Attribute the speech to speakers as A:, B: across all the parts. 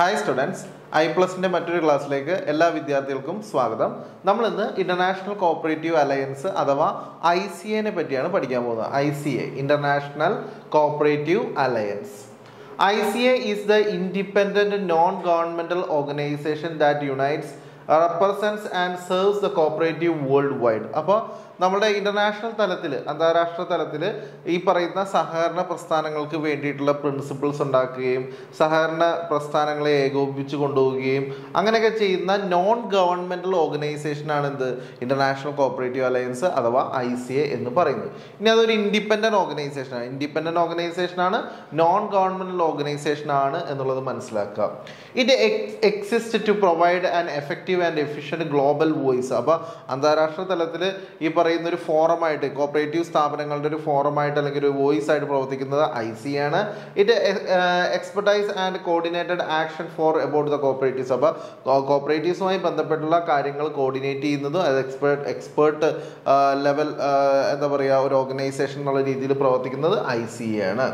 A: Hi students I പ്ലസിന്റെ മറ്റൊരു ക്ലാസ്സിലേക്ക് എല്ലാ വിദ്യാർത്ഥികൾക്കും സ്വാഗതം. നമ്മൾ ഇന്ന് ഇന്റർനാഷണൽ കോപ്പറേറ്റീവ് അലയൻസ് അഥവാ ഐ സി എനെ പറ്റിയാണ് പഠിക്കാൻ പോകുന്നത്. I C A international cooperative alliance I C A is the independent non governmental organisation that unites represents and serves the cooperative worldwide അപ്പോൾ നമ്മുടെ ഇന്റർനാഷണൽ തലത്തിൽ അന്താരാഷ്ട്ര തലത്തിൽ ഈ പറയുന്ന സഹകരണ പ്രസ്ഥാനങ്ങൾക്ക് വേണ്ടിയിട്ടുള്ള പ്രിൻസിപ്പിൾസ് ഉണ്ടാക്കുകയും സഹകരണ പ്രസ്ഥാനങ്ങളെ ഏകോപിപ്പിച്ച് കൊണ്ടുപോവുകയും അങ്ങനെയൊക്കെ ചെയ്യുന്ന നോൺ ഗവൺമെന്റൽ ഓർഗനൈസേഷൻ ആണ് എന്ത്? ഇന്റർനാഷണൽ കോപ്പറേറ്റീവ് അലയൻസ് അഥവാ ഐ സി എ എന്ന് പറയുന്നത്. ഇനി അതൊരു ഇൻഡിപെൻഡന്റ് ഓർഗനൈസേഷൻ ആണ്. ഇൻഡിപെൻഡന്റ് ഓർഗനൈസേഷൻ ആണ് നോൺ ഗവൺമെന്റൽ ഓർഗനൈസേഷൻ ആണ് എന്നുള്ളത് മനസ്സിലാക്കുക. It exist to provide an effective and efficient global voice അപ്പോൾ അന്താരാഷ്ട്ര തലത്തിൽ ഈ പറയുന്ന ഒരു ഫോറമായിട്ട് കോപ്പറേറ്റീവ് സ്ഥാപനങ്ങളുടെ ഒരു ഫോറമായിട്ട് അല്ലെങ്കിൽ ഒരു വോയിസ് ആയിട്ട് പ്രവർത്തിക്കുന്നത് ഐ സി ആണ്. It expertise and coordinated action for about the cooperatives അപ്പോൾ കോപ്പറേറ്റീവ്സുമായി ബന്ധപ്പെട്ടുള്ള കാര്യങ്ങൾ കോർഡിനേറ്റ് ചെയ്യുന്നതും അത് എക്സ്പേർട്ട് എക്സ്പേർട്ട് ലെവൽ എന്താ പറയുക ഒരു ഓർഗനൈസേഷൻ എന്നുള്ള രീതിയിൽ പ്രവർത്തിക്കുന്നത് ഐ സി ആണ്.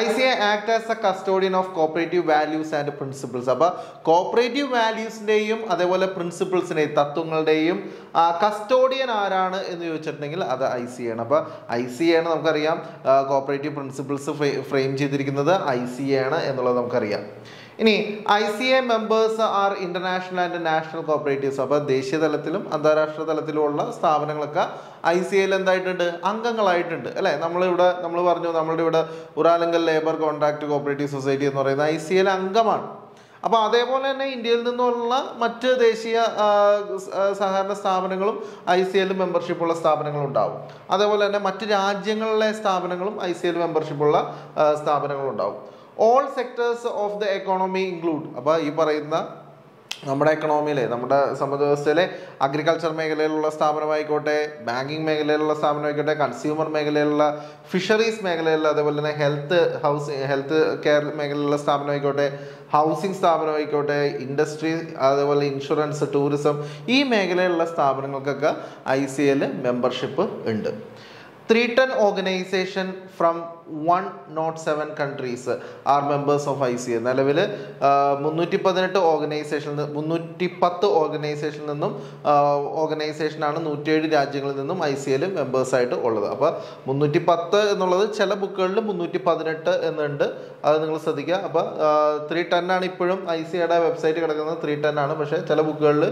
A: I C I act as a custodian of cooperative values and principles അപ്പോൾ കോപ്പറേറ്റീവ് വാല്യൂസിന്റെയും അതേപോലെ പ്രിൻസിപ്പിൾസിന്റെയും തത്വങ്ങളുടെയും കസ്റ്റോഡിയൻ ആരാണ് എന്ന് ചോദിച്ചിട്ടുണ്ടെങ്കിൽ അത് ഐ സി ആണ്. അപ്പോൾ ഐ സി ആണ് നമുക്കറിയാം. കോപ്പറേറ്റീവ് പ്രിൻസിപ്പിൾസ് ഫ്രെയിം ചെയ്തിരിക്കുന്നത് ഐ സി ആണ് എന്നുള്ളത് നമുക്കറിയാം. ഇനി I C A members are international and national cooperatives അപ്പോൾ ദേശീയ തലത്തിലും അന്താരാഷ്ട്ര തലത്തിലുമുള്ള സ്ഥാപനങ്ങളൊക്കെ ഐ സി എയിൽ എന്തായിട്ടുണ്ട്? അംഗങ്ങളായിട്ടുണ്ട്. അല്ലേ? നമ്മളിവിടെ നമ്മൾ പറഞ്ഞു നമ്മളുടെ ഇവിടെ Uralungal labour contract cooperative society എന്ന് പറയുന്നത് ഐ സി എൽ അംഗമാണ്. അപ്പോൾ അതേപോലെ തന്നെ ഇന്ത്യയിൽ നിന്നുള്ള മറ്റ് ദേശീയ സഹകരണ സ്ഥാപനങ്ങളും ഐ സി എൽ മെമ്പർഷിപ്പുള്ള സ്ഥാപനങ്ങളും ഉണ്ടാവും. അതേപോലെ തന്നെ മറ്റ് രാജ്യങ്ങളിലെ സ്ഥാപനങ്ങളും ഐ സി എൽ മെമ്പർഷിപ്പുള്ള സ്ഥാപനങ്ങളും ഉണ്ടാവും. All sectors of the economy include അപ്പോൾ ഈ പറയുന്ന നമ്മുടെ എക്കണോമിയിലെ നമ്മുടെ സമ്പദ് വ്യവസ്ഥയിലെ അഗ്രികൾച്ചർ മേഖലയിലുള്ള സ്ഥാപനമായിക്കോട്ടെ ബാങ്കിങ് മേഖലയിലുള്ള സ്ഥാപനമായിക്കോട്ടെ കൺസ്യൂമർ മേഖലയിലുള്ള ഫിഷറീസ് മേഖലയിലുള്ള അതേപോലെ തന്നെ ഹെൽത്ത് ഹൗസ് ഹെൽത്ത് കെയർ മേഖലയിലുള്ള സ്ഥാപനമായിക്കോട്ടെ ഹൗസിംഗ് സ്ഥാപനമായിക്കോട്ടെ ഇൻഡസ്ട്രി അതേപോലെ ഇൻഷുറൻസ് ടൂറിസം ഈ മേഖലയിലുള്ള സ്ഥാപനങ്ങൾക്കൊക്കെ ഐ സി എൽ മെമ്പർഷിപ്പ് ഉണ്ട്. Three ten organisation from one nought seven countries are members of I C A നിലവിൽ മുന്നൂറ്റി പതിനെട്ട് ഓർഗനൈസേഷൻ മുന്നൂറ്റി പത്ത് ഓർഗനൈസേഷനിൽ നിന്നും ഓർഗനൈസേഷനാണ് നൂറ്റിയേഴ് രാജ്യങ്ങളിൽ നിന്നും ഐ സി എയിൽ മെമ്പേഴ്സായിട്ട് ഉള്ളത്. അപ്പോൾ മുന്നൂറ്റി പത്ത് എന്നുള്ളത് ചില ബുക്കുകളിൽ മുന്നൂറ്റി പതിനെട്ട് എന്നുണ്ട്. അത് നിങ്ങൾ ശ്രദ്ധിക്കുക. അപ്പോൾ ത്രീ ടെൻ ആണ് ഇപ്പോഴും ഐ സി എയുടെ വെബ്സൈറ്റ് കിടക്കുന്നത്. ത്രീ ടെൻ ആണ്. പക്ഷേ ചില ബുക്കുകളിൽ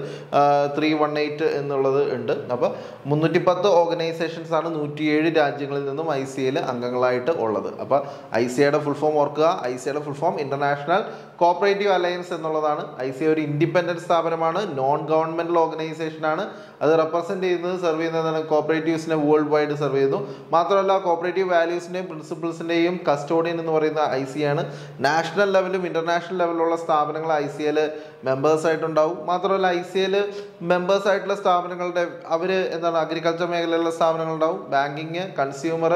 A: ത്രീ വൺ എയ്റ്റ് എന്നുള്ളത് ഉണ്ട്. അപ്പോൾ മുന്നൂറ്റി പത്ത് ഓർഗനൈസേഷൻസാണ് നൂറ്റിയേഴ് രാജ്യങ്ങളിൽ നിന്നും ഐ സി എയിൽ അംഗങ്ങളായിട്ട് ഉള്ളത്. അപ്പോൾ ഐ സി ഐയുടെ ഫുൾ ഫോം ഓർക്കുക. ഐ സി ഐയുടെ full form international cooperative alliance എന്നുള്ളതാണ്. ഐ സി ഒരു ഇൻഡിപെൻഡന്റ് സ്ഥാപനമാണ്. നോൺ ഗവൺമെന്റൽ ഓർഗനൈസേഷൻ ആണ്. അത് റെപ്രസെന്റ് ചെയ്യുന്നത് സെർവ് ചെയ്യുന്നതാണ് കോപ്പറേറ്റീവ്സിനെ വേൾഡ് വൈഡ് സെർവ് ചെയ്യുന്നു. മാത്രമല്ല കോപ്പറേറ്റീവ് വാല്യൂസിന്റെയും പ്രിൻസിപ്പിൾസിന്റെയും കസ്റ്റോഡിയൻ എന്ന് പറയുന്ന ഐ സി ആണ്. നാഷണൽ ലെവലും ഇന്റർനാഷണൽ ലെവലിലുള്ള സ്ഥാപനങ്ങൾ ഐ സി എൽ മെമ്പേഴ്സ് ആയിട്ടുണ്ടാവും. മാത്രമല്ല ഐ സി എൽ മെമ്പേഴ്സ് ആയിട്ടുള്ള സ്ഥാപനങ്ങളുടെ അവർ എന്താണ്? അഗ്രികൾച്ചർ മേഖലയിലുള്ള സ്ഥാപനങ്ങളുണ്ടാവും. ബാങ്കിങ് കൺസ്യൂമർ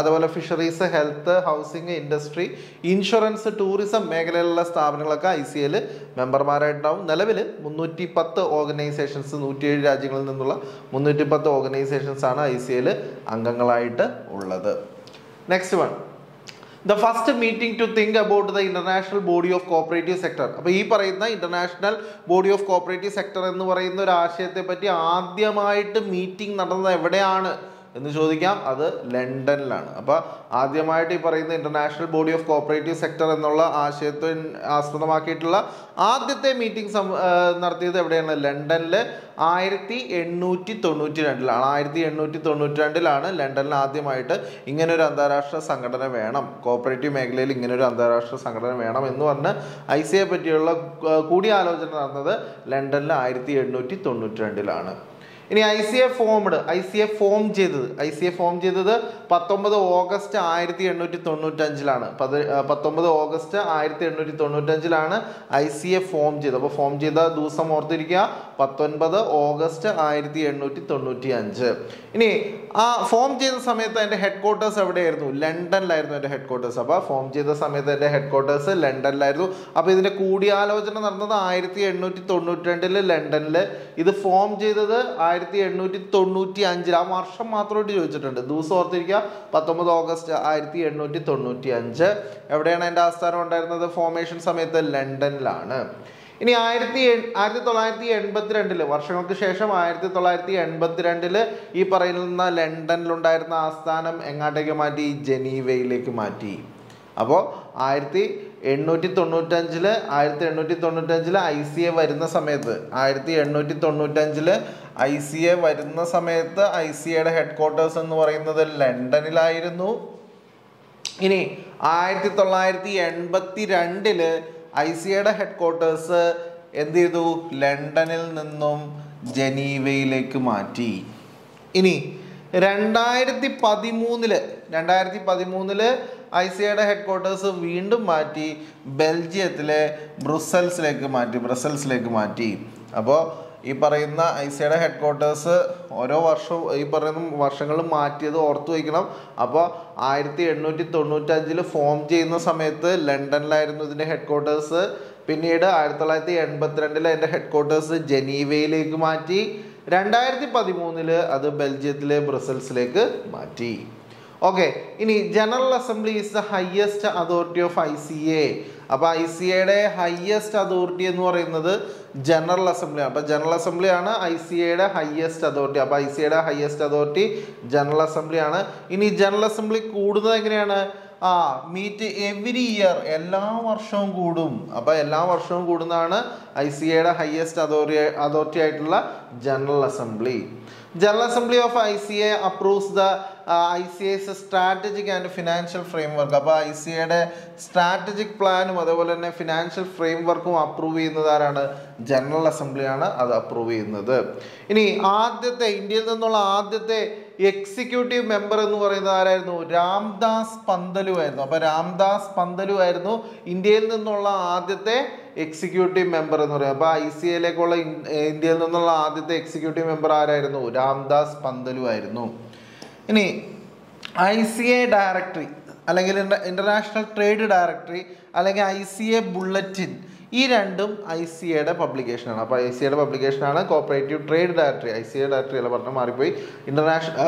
A: അതുപോലെ fisheries health housing industry insurance tourism മേഖലയിലുള്ള സ്ഥാപനങ്ങളൊക്കെ ഐ സി എൽ മെമ്പർമാരായിട്ടുണ്ടാവും. നിലവിൽ മുന്നൂറ്റി പത്ത് ഓർഗനൈസേഷൻസ് നൂറ്റിയേഴ് രാജ്യങ്ങളിൽ നിന്നുള്ള മുന്നൂറ്റി പത്ത് ഓർഗനൈസേഷൻസാണ് ഐ സി എൽ അംഗങ്ങളായിട്ട് ഉള്ളത്. Next one the first meeting to think about the international body of cooperative sector അപ്പോൾ ഈ പറയുന്ന international body of cooperative sector എന്ന് പറയുന്ന ഒരു ആശയത്തെ പറ്റി ആദ്യമായിട്ട് മീറ്റിംഗ് നടന്നത് എവിടെയാണ്? എന്ന് ചോദിക്കാം. അത് ലണ്ടനിലാണ്. അപ്പോൾ ആദ്യമായിട്ട് ഈ പറയുന്ന international body of cooperative sector എന്നുള്ള ആശയത്തെ ആസ്പദമാക്കിയിട്ടുള്ള ആദ്യത്തെ മീറ്റിംഗ് നടത്തിയത് എവിടെയാണ്? ലണ്ടനിൽ ആയിരത്തി എണ്ണൂറ്റി തൊണ്ണൂറ്റി രണ്ടിലാണ് ആയിരത്തി എണ്ണൂറ്റി തൊണ്ണൂറ്റി രണ്ടിലാണ് ലണ്ടനിൽ ആദ്യമായിട്ട് ഇങ്ങനൊരു അന്താരാഷ്ട്ര സംഘടന വേണം. കോപ്പറേറ്റീവ് മേഖലയിൽ ഇങ്ങനൊരു അന്താരാഷ്ട്ര സംഘടന വേണം എന്ന് പറഞ്ഞ് ഐ സി എ പറ്റിയുള്ള കൂടിയാലോചന നടന്നത് ലണ്ടനിൽ ആയിരത്തി എണ്ണൂറ്റി തൊണ്ണൂറ്റി രണ്ടിലാണ് ഇനി I C A formed I C A form ചെയ്തത്. ഐ സി എ ഫോം ചെയ്തത് പത്തൊമ്പത് ഓഗസ്റ്റ് ആയിരത്തി എണ്ണൂറ്റി തൊണ്ണൂറ്റഞ്ചിലാണ് പത് പത്തൊമ്പത് ഓഗസ്റ്റ് ആയിരത്തി എണ്ണൂറ്റി തൊണ്ണൂറ്റഞ്ചിലാണ് ഐ സി എ ഫോം ചെയ്തത്. അപ്പോൾ ഫോം ചെയ്ത ദിവസം ഓർത്തിരിക്കുക. പത്തൊൻപത് ഓഗസ്റ്റ് ആയിരത്തി എണ്ണൂറ്റി തൊണ്ണൂറ്റി അഞ്ച് ഇനി ആ ഫോം ചെയ്ത സമയത്ത് അതിന്റെ ഹെഡ് ക്വാർട്ടേഴ്സ് എവിടെയായിരുന്നു? ലണ്ടനിലായിരുന്നു എന്റെ ഹെഡ് ക്വാർട്ടേഴ്സ് അപ്പോൾ ഫോം ചെയ്ത സമയത്ത് എന്റെ ഹെഡ് ക്വാർട്ടേഴ്സ് ലണ്ടനിലായിരുന്നു. അപ്പോൾ ഇതിന്റെ കൂടിയാലോചന നടന്നത് ആയിരത്തി എണ്ണൂറ്റി തൊണ്ണൂറ്റി രണ്ടിൽ ലണ്ടനിൽ ഇത് ഫോം ചെയ്തത് ആയിരത്തി എണ്ണൂറ്റി തൊണ്ണൂറ്റി അഞ്ചിൽ ആ വർഷം മാത്രമായിട്ട് ചോദിച്ചിട്ടുണ്ട്. ദിവസം ഓർത്തിരിക്കുക പത്തൊമ്പത് ഓഗസ്റ്റ് ആയിരത്തി എണ്ണൂറ്റി തൊണ്ണൂറ്റി അഞ്ച് എവിടെയാണ് എന്റെ ആസ്ഥാനം ഉണ്ടായിരുന്നത്? ഫോമേഷൻ സമയത്ത് ലണ്ടനിലാണ്. ഇനി ആയിരത്തി ആയിരത്തി തൊള്ളായിരത്തി എൺപത്തിരണ്ടിൽ വർഷങ്ങൾക്ക് ശേഷം ആയിരത്തി തൊള്ളായിരത്തി എൺപത്തിരണ്ടിൽ ഈ പറയുന്ന ലണ്ടനിലുണ്ടായിരുന്ന ആസ്ഥാനം എങ്ങാട്ടേക്ക് മാറ്റി? ജനീവയിലേക്ക് മാറ്റി. അപ്പോൾ ആയിരത്തി എണ്ണൂറ്റി തൊണ്ണൂറ്റഞ്ചിൽ ആയിരത്തി എണ്ണൂറ്റി തൊണ്ണൂറ്റഞ്ചിൽ ഐ സി എ വരുന്ന സമയത്ത് ആയിരത്തി എണ്ണൂറ്റി തൊണ്ണൂറ്റഞ്ചിൽ ഐ സി എ വരുന്ന സമയത്ത് ഐ സി എയുടെ ഹെഡ് ക്വാർട്ടേഴ്സ് എന്ന് പറയുന്നത് ലണ്ടനിലായിരുന്നു. ഇനി ആയിരത്തി തൊള്ളായിരത്തി എൺപത്തി രണ്ടിൽ ഐ സി എയുടെ ഹെഡ് ക്വാർട്ടേഴ്സ് എന്ത് ചെയ്തു ലണ്ടനിൽ നിന്നും ജനീവയിലേക്ക് മാറ്റി. ഇനി രണ്ടായിരത്തി പതിമൂന്നിൽ രണ്ടായിരത്തി പതിമൂന്നിൽ ഐ സി എയുടെ ഹെഡ് ക്വാർട്ടേഴ്സ് വീണ്ടും മാറ്റി ബെൽജിയത്തിലെ ബ്രുസൽസിലേക്ക് മാറ്റി ബ്രസൽസിലേക്ക് മാറ്റി. അപ്പോൾ ഈ പറയുന്ന ഐ സിയുടെ ഹെഡ് ക്വാർട്ടേഴ്സ് ഓരോ വർഷവും ഈ പറയുന്ന വർഷങ്ങൾ മാറ്റിയത് ഓർത്തു വയ്ക്കണം. അപ്പോൾ ആയിരത്തി എണ്ണൂറ്റി തൊണ്ണൂറ്റഞ്ചിൽ ഫോം ചെയ്യുന്ന സമയത്ത് ലണ്ടനിലായിരുന്നു ഇതിന്റെ ഹെഡ് ക്വാർട്ടേഴ്സ് പിന്നീട് ആയിരത്തി തൊള്ളായിരത്തി എൺപത്തിരണ്ടിൽ അതിന്റെ ഹെഡ് ക്വാർട്ടേഴ്സ് ജനീവയിലേക്ക് മാറ്റി. രണ്ടായിരത്തി പതിമൂന്നിൽ അത് ബെൽജിയത്തിലെ ബ്രസൽസിലേക്ക് മാറ്റി. ഓക്കെ ഇനി general assembly is the highest authority of I C A. അപ്പോൾ ഐ സി എയുടെ ഹയ്യസ്റ്റ് അതോറിറ്റി എന്ന് പറയുന്നത് ജനറൽ അസംബ്ലി അപ്പോൾ ജനറൽ അസംബ്ലി ആണ് ഐ സി എയുടെ ഹയ്യസ്റ്റ് അതോറിറ്റി അപ്പോൾ ഐ സി എയുടെ ഹയ്യസ്റ്റ് അതോറിറ്റി ജനറൽ അസംബ്ലി ആണ്. ഇനി ജനറൽ അസംബ്ലി കൂടുന്നത് എങ്ങനെയാണ്? ആ മീറ്റ് എവറി ഇയർ എല്ലാ വർഷവും കൂടും. അപ്പോൾ എല്ലാ വർഷവും കൂടുന്നതാണ് ഐ സി എയുടെ ഹയസ്റ്റ് അതോറിറ്റി അതോറിറ്റി ആയിട്ടുള്ള general assembly general assembly of I C A approves the I C S strategic and financial framework അപ്പോൾ ഐ സി എയുടെ സ്ട്രാറ്റജിക് പ്ലാനും അതേപോലെ തന്നെ ഫിനാൻഷ്യൽ ഫ്രെയിം വർക്കും അപ്രൂവ് ചെയ്യുന്നത് ആരാണ്? ജനറൽ അസംബ്ലിയാണ് അത് അപ്രൂവ് ചെയ്യുന്നത്. ഇനി ആദ്യത്തെ ഇന്ത്യയിൽ നിന്നുള്ള ആദ്യത്തെ എക്സിക്യൂട്ടീവ് മെമ്പർ എന്ന് പറയുന്നത് ആരായിരുന്നു? രാംദാസ് പന്തലു ആയിരുന്നു. അപ്പോൾ രാംദാസ് പന്തലു ആയിരുന്നു ഇന്ത്യയിൽ നിന്നുള്ള ആദ്യത്തെ എക്സിക്യൂട്ടീവ് മെമ്പർ എന്ന് പറയുന്നത്. അപ്പോൾ ഐ സി എയിലേക്കുള്ള ഇന്ത്യയിൽ നിന്നുള്ള ആദ്യത്തെ എക്സിക്യൂട്ടീവ് മെമ്പർ ആരായിരുന്നു? രാംദാസ് പന്തലു ആയിരുന്നു. ഇനി ഐ സി എ ഡയറക്ടറി അല്ലെങ്കിൽ ഇന്റർനാഷണൽ ട്രേഡ് ഡയറക്ടറി അല്ലെങ്കിൽ ഐ സി എ ബുള്ളറ്റിൻ ഈ രണ്ടും ഐ സി എയുടെ പബ്ലിക്കേഷനാണ് അപ്പോൾ ഐ സി എയുടെ പബ്ലിക്കേഷനാണ് cooperative trade directory I C A directory അല്ല പറഞ്ഞാൽ മാറിപ്പോയി. International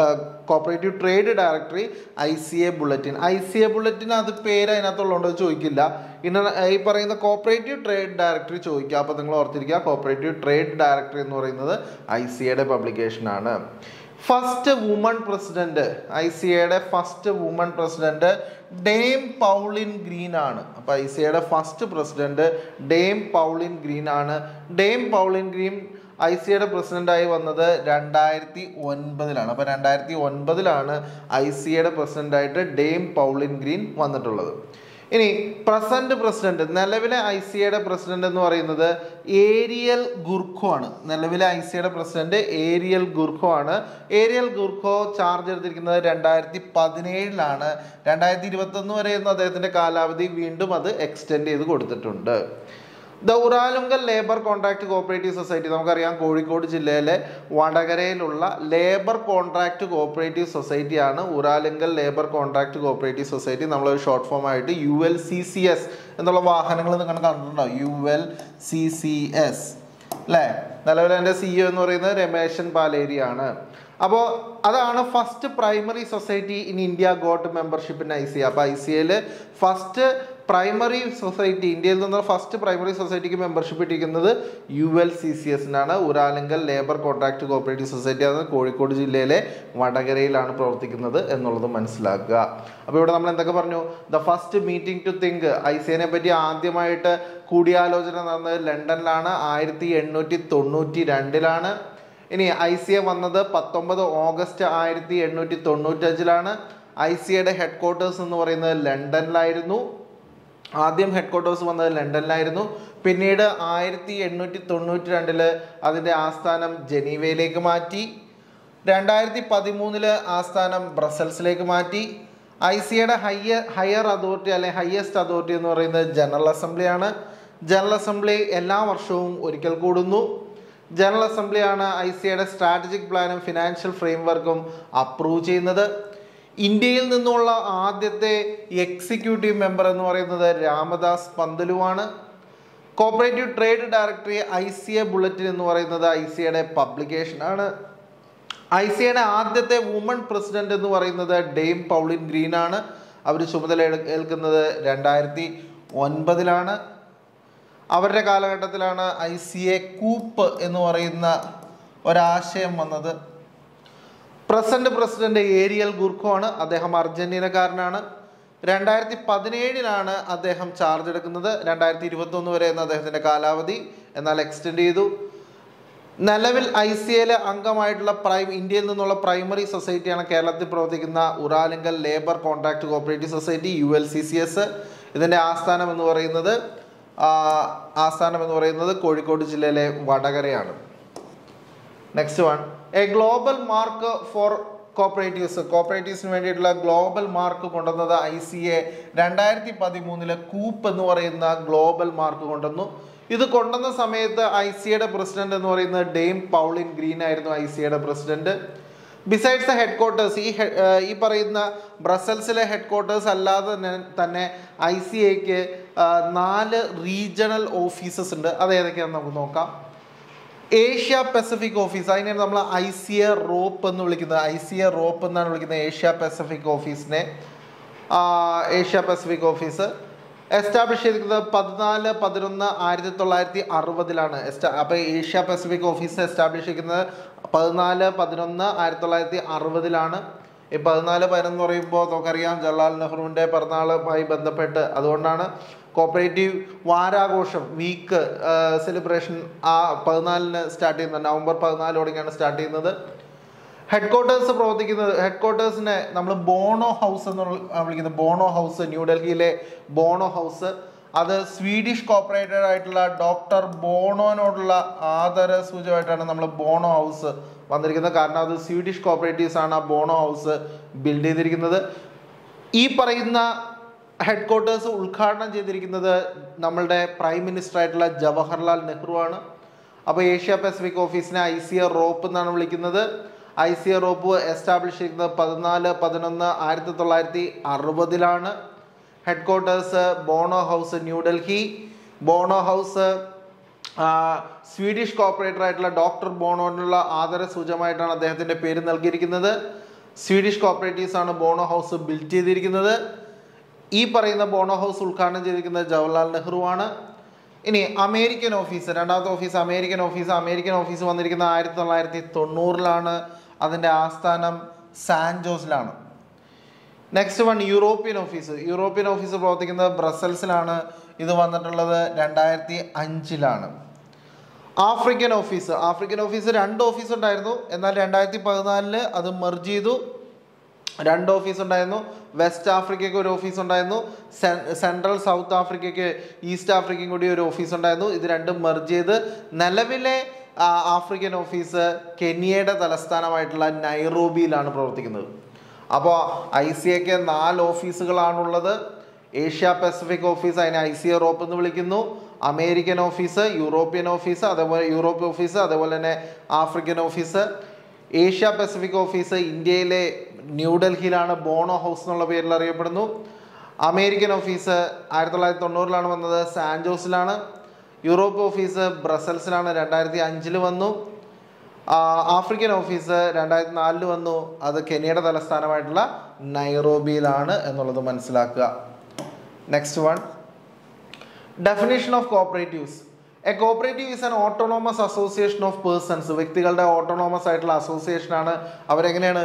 A: cooperative trade directory I C A bulletin I C A bulletin അത് പേര് അതിനകത്തുള്ളതുകൊണ്ട് ചോദിക്കില്ല. ഇന്റർ ഈ പറയുന്ന കോപ്പറേറ്റീവ് ട്രേഡ് ഡയറക്ടറി ചോദിക്കുക. അപ്പോൾ നിങ്ങൾ ഓർത്തിരിക്കുക കോപ്പറേറ്റീവ് ട്രേഡ് ഡയറക്ടറി എന്ന് പറയുന്നത് ഐ സി എയുടെ പബ്ലിക്കേഷനാണ് first woman president I C എയുടെ first woman president dame Pauline Green ആണ്. അപ്പോൾ ഐ സി എയുടെ first president dame Pauline Green ആണ്. Dame Pauline Green I C എയുടെ പ്രസിഡന്റായി വന്നത് രണ്ടായിരത്തി ഒൻപതിലാണ് അപ്പോൾ രണ്ടായിരത്തി ഒൻപതിലാണ് ഐ സി എയുടെ പ്രസിഡന്റായിട്ട് ഡെയിം പൗളിൻ ഗ്രീൻ വന്നിട്ടുള്ളത്. ഇനി പ്രസന്റ് പ്രസിഡന്റ് നിലവിലെ ഐ സി എയുടെ പ്രസിഡന്റ് എന്ന് പറയുന്നത് ഏരിയൽ ഗുർഖോ ആണ്. നിലവിലെ ഐ സി എയുടെ പ്രസിഡന്റ് ഏരിയൽ ഗുർഖോ ആണ്. ഏരിയൽ ഗുർഖോ ചാർജ് എടുത്തിരിക്കുന്നത് രണ്ടായിരത്തി പതിനേഴിലാണ് രണ്ടായിരത്തി ഇരുപത്തൊന്ന് വരെയെന്ന് അദ്ദേഹത്തിന്റെ കാലാവധി വീണ്ടും അത് എക്സ്റ്റെൻഡ് ചെയ്ത് കൊടുത്തിട്ടുണ്ട്. The Uralungal labour contract cooperative society. നമുക്കറിയാം കോഴിക്കോട് ജില്ലയിലെ വടകരയിലുള്ള labour contract cooperative സൊസൈറ്റിയാണ് Uralungal labour contract cooperative society. നമ്മളൊരു ഷോർട്ട് ഫോം ആയിട്ട് U L C C S എന്നുള്ള വാഹനങ്ങൾ നിങ്ങൾ കണ്ടിട്ടുണ്ടോ? U L C C S. അല്ലേ? നിലവിൽ എന്റെ സിഇഒ എന്ന് പറയുന്നത് രമേശൻ പാലേരിയാണ്. അപ്പോൾ അതാണ് first primary society in India got membership in I C അപ്പോൾ ഐ സി എയിൽ ഫസ്റ്റ് പ്രൈമറി സൊസൈറ്റി ഇന്ത്യയിൽ നിന്നുള്ള ഫസ്റ്റ് പ്രൈമറി സൊസൈറ്റിക്ക് മെമ്പർഷിപ്പ് ഇട്ടിരിക്കുന്നത് U L C C എസിനാണ് Uralungal labour contract cooperative society അത് കോഴിക്കോട് ജില്ലയിലെ വടകരയിലാണ് പ്രവർത്തിക്കുന്നത് എന്നുള്ളത് മനസ്സിലാക്കുക. അപ്പോൾ ഇവിടെ നമ്മൾ എന്തൊക്കെ പറഞ്ഞു? The first meeting to think I C എനെ പറ്റി ആദ്യമായിട്ട് കൂടിയാലോചന നടന്നത് ലണ്ടനിലാണ്. ആയിരത്തി എണ്ണൂറ്റി തൊണ്ണൂറ്റി രണ്ടിലാണ് ഇനി ഐ സി എ വന്നത് പത്തൊമ്പത് ഓഗസ്റ്റ് ആയിരത്തി എണ്ണൂറ്റി തൊണ്ണൂറ്റഞ്ചിലാണ് ഐ സി എയുടെ ഹെഡ് ക്വാർട്ടേഴ്സ് എന്ന് പറയുന്നത് ലണ്ടനിലായിരുന്നു. ആദ്യം ഹെഡ് ക്വാർട്ടേഴ്സ് വന്നത് ലണ്ടനിലായിരുന്നു. പിന്നീട് ആയിരത്തി എണ്ണൂറ്റി തൊണ്ണൂറ്റി രണ്ടിൽ അതിന്റെ ആസ്ഥാനം ജനീവയിലേക്ക് മാറ്റി. രണ്ടായിരത്തി പതിമൂന്നിൽ ആസ്ഥാനം ബ്രസൽസിലേക്ക് മാറ്റി. ഐ സിയുടെ ഹയർ ഹയർ അതോറിറ്റി അല്ലെങ്കിൽ ഹയ്യസ്റ്റ് അതോറിറ്റി എന്ന് പറയുന്നത് ജനറൽ അസംബ്ലിയാണ്. ജനറൽ അസംബ്ലി എല്ലാ വർഷവും ഒരിക്കൽ കൂടുന്നു. ജനറൽ അസംബ്ലിയാണ് ഐ സിയുടെ സ്ട്രാറ്റജിക് പ്ലാനും ഫിനാൻഷ്യൽ ഫ്രെയിംവർക്കും അപ്രൂവ് ചെയ്യുന്നത്. ഇന്ത്യയിൽ നിന്നുള്ള ആദ്യത്തെ എക്സിക്യൂട്ടീവ് മെമ്പർ എന്ന് പറയുന്നത് Ramadas പന്തലുവാണ്. Cooperative trade directory I C A bulletin എന്ന് പറയുന്നത് ഐ സി എയുടെ പബ്ലിക്കേഷനാണ് ഐ സി എയുടെ ആദ്യത്തെ വുമൺ പ്രസിഡന്റ് എന്ന് പറയുന്നത് ഡെയിം പൗളിൻ ഗ്രീൻ ആണ്. അവർ ചുമതല ഏൽക്കുന്നത് രണ്ടായിരത്തി ഒൻപതിലാണ് അവരുടെ കാലഘട്ടത്തിലാണ് ഐ സി എ കൂപ്പ് എന്ന് പറയുന്ന ഒരാശയം വന്നത്. പ്രസന്റ് പ്രസിഡന്റ് ഏരിയൽ ഗുർഖോ ആണ് അദ്ദേഹം അർജന്റീനക്കാരനാണ്. രണ്ടായിരത്തി പതിനേഴിലാണ് അദ്ദേഹം ചാർജ് എടുക്കുന്നത്. രണ്ടായിരത്തി ഇരുപത്തി ഒന്ന് വരെ എന്ന അദ്ദേഹത്തിന്റെ കാലാവധി എന്നാൽ എക്സ്റ്റെൻഡ് ചെയ്തു. നിലവിൽ ഐ സി എയിലെ അംഗമായിട്ടുള്ള പ്രൈം ഇന്ത്യയിൽ നിന്നുള്ള പ്രൈമറി സൊസൈറ്റിയാണ് കേരളത്തിൽ പ്രവർത്തിക്കുന്ന Uralungal labour contract cooperative society U L C C S. ഇതിന്റെ ആസ്ഥാനം എന്ന് പറയുന്നത് ആസ്ഥാനം എന്ന് പറയുന്നത് കോഴിക്കോട് ജില്ലയിലെ വടകരയാണ്. Next one a global mark for cooperatives കോപ്പറേറ്റീവ്സിന് വേണ്ടിയിട്ടുള്ള ഗ്ലോബൽ മാർക്ക് കൊണ്ടുവന്നത് ഐ സി എ രണ്ടായിരത്തി പതിമൂന്നിലെ കൂപ്പ് എന്ന് പറയുന്ന ഗ്ലോബൽ മാർക്ക് കൊണ്ടുവന്നു. ഇത് കൊണ്ടുവന്ന സമയത്ത് ഐ സി എയുടെ പ്രസിഡന്റ് എന്ന് പറയുന്നത് ഡെയിം പൗളിൻ ഗ്രീൻ ആയിരുന്നു ഐ സി എയുടെ president besides the headquarters ഈ ഈ പറയുന്ന ബ്രസൽസിലെ ഹെഡ് ക്വാർട്ടേഴ്സ് അല്ലാതെ തന്നെ ഐ സി എക്ക് നാല് റീജിയണൽ ഓഫീസസ് ഉണ്ട്. അത് ഏതൊക്കെയാണെന്ന് നമുക്ക് നോക്കാം. ഏഷ്യ പസഫിക് ഓഫീസ് അതിനെ നമ്മൾ ഐ സി എ റോപ്പ് എന്ന് വിളിക്കുന്നത്. ഐ സി എ റോപ്പ് എന്നാണ് വിളിക്കുന്നത് ഏഷ്യ പസഫിക് ഓഫീസിനെ ഏഷ്യ പസഫിക് ഓഫീസ് എസ്റ്റാബ്ലിഷ് ചെയ്തിരിക്കുന്നത് പതിനാല് പതിനൊന്ന് ആയിരത്തി തൊള്ളായിരത്തി അറുപതിലാണ് എസ്റ്റാ അപ്പോൾ ഏഷ്യ പസഫിക് ഓഫീസ് എസ്റ്റാബ്ലിഷ് ചെയ്യുന്നത് പതിനാല് പതിനൊന്ന് ആയിരത്തി തൊള്ളായിരത്തി അറുപതിലാണ് ഈ പതിനാല് പതിനൊന്ന് പറയുമ്പോൾ നമുക്കറിയാം ജവഹർലാൽ നെഹ്റുവിന്റെ പിറന്നാളുമായി ബന്ധപ്പെട്ട്. അതുകൊണ്ടാണ് കോപ്പറേറ്റീവ് വാരാഘോഷം വീക്ക് സെലിബ്രേഷൻ ആ പതിനാലിന് സ്റ്റാർട്ട് ചെയ്യുന്നത് നവംബർ പതിനാലോടെയാണ് സ്റ്റാർട്ട് ചെയ്യുന്നത്. ഹെഡ് ക്വാർട്ടേഴ്സ് പ്രവർത്തിക്കുന്നത് ഹെഡ് ക്വാർട്ടേഴ്സിനെ നമ്മൾ ബോണോ ഹൗസ് എന്ന് വിളിക്കുന്നത് ബോണോ ഹൗസ് ന്യൂഡൽഹിയിലെ ബോണോ ഹൗസ് അത് സ്വീഡിഷ് കോപ്പറേറ്റഡ് ആയിട്ടുള്ള ഡോക്ടർ ബോണോനോടുള്ള ആദര സൂചകമായിട്ടാണ് നമ്മൾ ബോണോ ഹൗസ് വന്നിരിക്കുന്നത്. കാരണം അത് സ്വീഡിഷ് കോപ്പറേറ്റീവ്സ് ആണ് ആ ബോണോ ഹൗസ് ബിൽഡ് ചെയ്തിരിക്കുന്നത്. ഈ പറയുന്ന ഹെഡ് ക്വാർട്ടേഴ്സ് ഉദ്ഘാടനം ചെയ്തിരിക്കുന്നത് നമ്മളുടെ പ്രൈം മിനിസ്റ്റർ ആയിട്ടുള്ള ജവഹർലാൽ നെഹ്റു ആണ്. അപ്പോൾ ഏഷ്യ പസഫിക് ഓഫീസിനെ ഐ സി എ റോപ്പ് എന്നാണ് വിളിക്കുന്നത്. I C A ROAP establish ചെയ്യുന്നത് പതിനാല് പതിനൊന്ന് ആയിരത്തി തൊള്ളായിരത്തി അറുപതിലാണ്. Headquarters Bonow House New Delhi Bonow House Swedish cooperator ആയിട്ടുള്ള ഡോക്ടർ ബോണോനുള്ള ആദര സൂചകമായിട്ടാണ് അദ്ദേഹത്തിന്റെ പേര് നൽകിയിരിക്കുന്നത്. സ്വീഡിഷ് കോപ്പറേറ്റീവ്സ് ആണ് ബോണോ ഹൗസ് ബിൽഡ് ചെയ്തിരിക്കുന്നത്. ഈ പറയുന്ന ബോണോ ഹൗസ് ഉദ്ഘാടനം ചെയ്തിരിക്കുന്നത് ജവഹർലാൽ നെഹ്റു ആണ് ഇനി അമേരിക്കൻ ഓഫീസ് രണ്ടാമത്തെ office American office. American office വന്നിരിക്കുന്നത് ആയിരത്തി തൊള്ളായിരത്തി തൊണ്ണൂറിലാണ് അതിന്റെ ആസ്ഥാനം San ജോസിലാണ്. Next one European office. European office പ്രവർത്തിക്കുന്നത് ബ്രസൽസിലാണ്. ഇത് വന്നിട്ടുള്ളത് രണ്ടായിരത്തി അഞ്ചിലാണ് ആഫ്രിക്കൻ ഓഫീസ്. ആഫ്രിക്കൻ ഓഫീസ് രണ്ട് ഓഫീസ് ഉണ്ടായിരുന്നു. എന്നാൽ രണ്ടായിരത്തി പതിനാലിൽ അത് മെർജ് ചെയ്തു. രണ്ട് ഓഫീസ് ഉണ്ടായിരുന്നു. വെസ്റ്റ് ആഫ്രിക്കയ്ക്ക് ഒരു ഓഫീസ് ഉണ്ടായിരുന്നു. സെൻട്രൽ സൗത്ത് ആഫ്രിക്കയ്ക്ക് ഈസ്റ്റ് ആഫ്രിക്കയും കൂടി ഒരു ഓഫീസ് ഉണ്ടായിരുന്നു. ഇത് രണ്ടും മെർജ് ചെയ്ത് നിലവിലെ ആഫ്രിക്കൻ ഓഫീസ് കെനിയയുടെ തലസ്ഥാനമായിട്ടുള്ള നൈറോബിയിലാണ് പ്രവർത്തിക്കുന്നത്. അപ്പോൾ ഐ സി എക്ക് നാല് ഓഫീസുകളാണുള്ളത് ഏഷ്യ പസഫിക് ഓഫീസ് അതിനെ ഐ സി യൂറോപ്പ് എന്ന് വിളിക്കുന്നു. അമേരിക്കൻ ഓഫീസ് യൂറോപ്യൻ ഓഫീസ് അതേപോലെ യൂറോപ്യൻ ഓഫീസ് അതേപോലെ തന്നെ African office Asia Pacific office ഇന്ത്യയിലെ ന്യൂഡൽഹിയിലാണ് ബോണോ ഹൗസ് എന്നുള്ള പേരിൽ അറിയപ്പെടുന്നു. അമേരിക്കൻ ഓഫീസ് ആയിരത്തി തൊള്ളായിരത്തി തൊണ്ണൂറിലാണ് വന്നത് സാൻജോസിലാണ് യൂറോപ്പ് ഓഫീസ് ബ്രസൽസിലാണ് രണ്ടായിരത്തി അഞ്ചിൽ വന്നു ആഫ്രിക്കൻ ഓഫീസ് രണ്ടായിരത്തി നാലിൽ വന്നു. അത് കെനിയയുടെ തലസ്ഥാനമായിട്ടുള്ള നൈറോബിയിലാണ് എന്നുള്ളത് മനസ്സിലാക്കുക. Next one definition of cooperatives a cooperative is an autonomous association of persons വ്യക്തികളുടെ ഓട്ടോണോമസ് ആയിട്ടുള്ള അസോസിയേഷൻ ആണ്. അവരെങ്ങനെയാണ്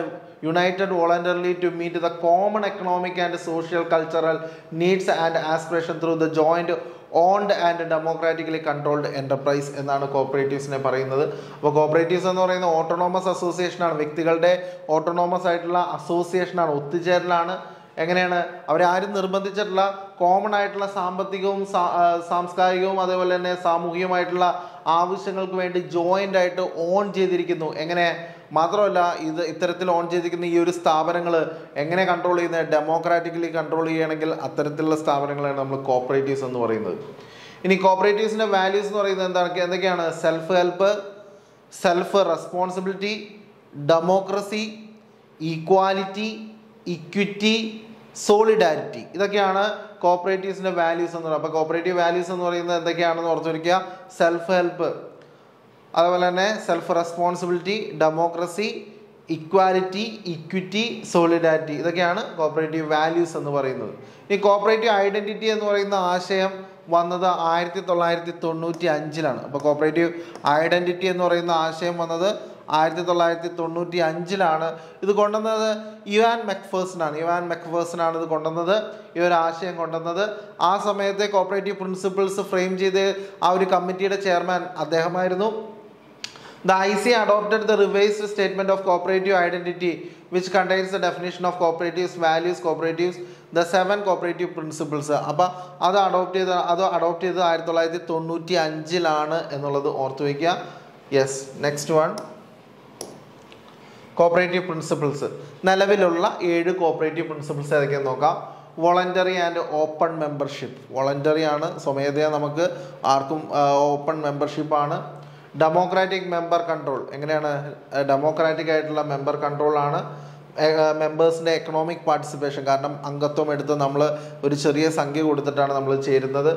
A: united voluntarily to meet the common economic and social cultural needs and aspiration through the joint owned and democratically controlled enterprise എന്നാണ് കോപ്പറേറ്റീവ്സിനെ പറയുന്നത്. അപ്പോൾ cooperatives എന്ന് പറയുന്നത് ഓട്ടോണോമസ് അസോസിയേഷനാണ് വ്യക്തികളുടെ ഓട്ടോണോമസ് ആയിട്ടുള്ള അസോസിയേഷനാണ് ഒത്തുചേരലാണ്. എങ്ങനെയാണ്? അവരാരും നിർബന്ധിച്ചിട്ടുള്ള കോമൺ ആയിട്ടുള്ള സാമ്പത്തികവും സാംസ്കാരികവും അതേപോലെ തന്നെ സാമൂഹികമായിട്ടുള്ള ആവശ്യങ്ങൾക്ക് വേണ്ടി ജോയിന്റ് ആയിട്ട് ഓൺ ചെയ്തിരിക്കുന്നു. എങ്ങനെ? മാത്രമല്ല ഇത് ഇത്തരത്തിൽ ഓൺ ചെയ്തിരിക്കുന്ന ഈ ഒരു സ്ഥാപനങ്ങൾ എങ്ങനെ കൺട്രോൾ ചെയ്യുന്നത് ഡെമോക്രാറ്റിക്കലി കൺട്രോൾ ചെയ്യണമെങ്കിൽ അത്തരത്തിലുള്ള സ്ഥാപനങ്ങളാണ് നമ്മൾ കോപ്പറേറ്റീവ്സ് എന്ന് പറയുന്നത്. ഇനി കോപ്പറേറ്റീവ്സിന്റെ വാല്യൂസ് എന്ന് പറയുന്നത് എന്താണ്? എന്തൊക്കെയാണ്? Self help self responsibility democracy equality equity solidarity. ഇതൊക്കെയാണ് കോപ്പറേറ്റീവ്സിന്റെ വാല്യൂസ് എന്ന് പറയുന്നത്. അപ്പോൾ കോപ്പറേറ്റീവ് വാല്യൂസ് എന്ന് പറയുന്നത് എന്തൊക്കെയാണെന്ന് ഓർത്തു വയ്ക്കുക. സെൽഫ് ഹെൽപ്പ് അതുപോലെ തന്നെ self responsibility democracy equality equity solidarity. ഇതൊക്കെയാണ് കോപ്പറേറ്റീവ് വാല്യൂസ് എന്ന് പറയുന്നത്. ഈ കോപ്പറേറ്റീവ് ഐഡന്റിറ്റി എന്ന് പറയുന്ന ആശയം വന്നത് ആയിരത്തി തൊള്ളായിരത്തി തൊണ്ണൂറ്റി അഞ്ചിലാണ്. അപ്പോൾ കോപ്പറേറ്റീവ് ഐഡന്റിറ്റി എന്ന് പറയുന്ന ആശയം വന്നത് ആയിരത്തി തൊള്ളായിരത്തി തൊണ്ണൂറ്റി അഞ്ചിലാണ് ഇത് കൊണ്ടുവന്നത്. ഇവാൻ മെക്ഫേഴ്സനാണ് ഇവാൻ മെക്ഫേഴ്സനാണ് ഇത് കൊണ്ടുവന്നത്. ഈ ഒരു ആശയം കൊണ്ടുവന്നത്. ആ സമയത്തെ കോപ്പറേറ്റീവ് പ്രിൻസിപ്പിൾസ് ഫ്രെയിം ചെയ്ത് ആ ഒരു കമ്മിറ്റിയുടെ ചെയർമാൻ അദ്ദേഹമായിരുന്നു. The I C adopted the revised statement of cooperative identity which contains the definition of cooperatives values cooperatives the seven cooperative principles അപ്പോൾ അത് അഡോപ്റ്റ് ചെയ്ത അത് അഡോപ്റ്റ് ചെയ്ത് ആയിരത്തി തൊള്ളായിരത്തി തൊണ്ണൂറ്റി അഞ്ചിലാണ് എന്നുള്ളത് ഓർത്ത് വയ്ക്കുക yes next one cooperative principles നിലവിലുള്ള ഏഴ് കോപ്പറേറ്റീവ് പ്രിൻസിപ്പിൾസ് ഏതൊക്കെയാണെന്ന് നോക്കാം. Voluntary and open membership voluntary ആണ് സ്വമേധയാ നമുക്ക് ആർക്കും ഓപ്പൺ മെമ്പർഷിപ്പാണ് ഡെമോക്രാറ്റിക് മെമ്പർ കൺട്രോൾ എങ്ങനെയാണ്? ഡെമോക്രാറ്റിക് ആയിട്ടുള്ള മെമ്പർ കൺട്രോൾ ആണ്. മെമ്പേഴ്സിന്റെ എക്കണോമിക് പാർട്ടിസിപ്പേഷൻ കാരണം അംഗത്വം എടുത്ത് നമ്മൾ ഒരു ചെറിയ സംഖ്യ കൊടുത്തിട്ടാണ് നമ്മൾ ചേരുന്നത്.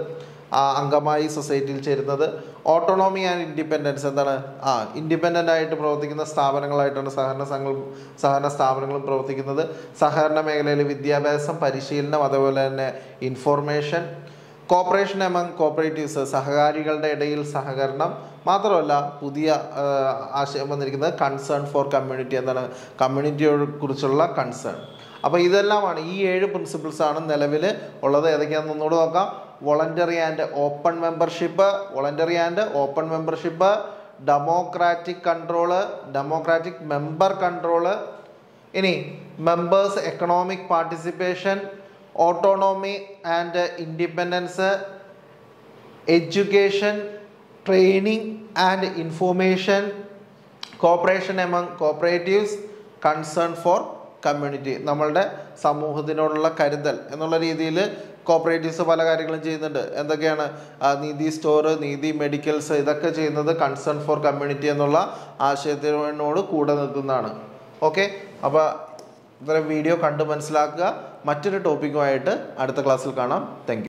A: അംഗമായി സൊസൈറ്റിയിൽ ചേരുന്നത്. ഓട്ടോണോമി ആൻഡ് ഇൻഡിപെൻഡൻസ് എന്താണ്? ആ ഇൻഡിപെൻഡന്റ് ആയിട്ട് പ്രവർത്തിക്കുന്ന സ്ഥാപനങ്ങളായിട്ടാണ് സഹകരണ സംഘങ്ങളും സഹകരണ സ്ഥാപനങ്ങളും പ്രവർത്തിക്കുന്നത്. സഹകരണ മേഖലയിൽ വിദ്യാഭ്യാസം പരിശീലനം അതുപോലെ തന്നെ ഇൻഫോർമേഷൻ കോപ്പറേഷൻ എമംഗ് കോപ്പറേറ്റീവ്സ് സഹകാരികളുടെ ഇടയിൽ സഹകരണം മാത്രമല്ല പുതിയ ആശയം വന്നിരിക്കുന്നത് കൺസേൺ ഫോർ കമ്മ്യൂണിറ്റി എന്താണ് കമ്മ്യൂണിറ്റിയോട് കുറിച്ചുള്ള കൺസേൺ അപ്പോൾ ഇതെല്ലാമാണ് ഈ ഏഴ് പ്രിൻസിപ്പിൾസാണ് നിലവിൽ ഉള്ളത്. ഏതൊക്കെയാണെന്ന് ഒന്നുകൂടെ നോക്കാം. Voluntary and open membership voluntary and open membership democratic control democratic member control ഇനി members economic participation autonomy and independence education training and information cooperation among cooperatives concern for community നമ്മളുടെ സമൂഹത്തിനോടുള്ള കരുതൽ എന്നുള്ള രീതിയിൽ കോപ്പറേറ്റീവ്സ് പല കാര്യങ്ങളും ചെയ്യുന്നുണ്ട്. എന്തൊക്കെയാണ്? നീതി സ്റ്റോർ നീതി മെഡിക്കൽസ് ഇതൊക്കെ ചെയ്യുന്നത് കൺസേൺ ഫോർ കമ്മ്യൂണിറ്റി എന്നുള്ള ആശയത്തിനോട് കൂടെ നിൽക്കുന്നതാണ്. ഓക്കെ അപ്പോൾ ഇത്തരം വീഡിയോ കണ്ട് മനസ്സിലാക്കുക. മറ്റൊരു ടോപ്പിക്കുമായിട്ട് അടുത്ത ക്ലാസ്സിൽ കാണാം. താങ്ക്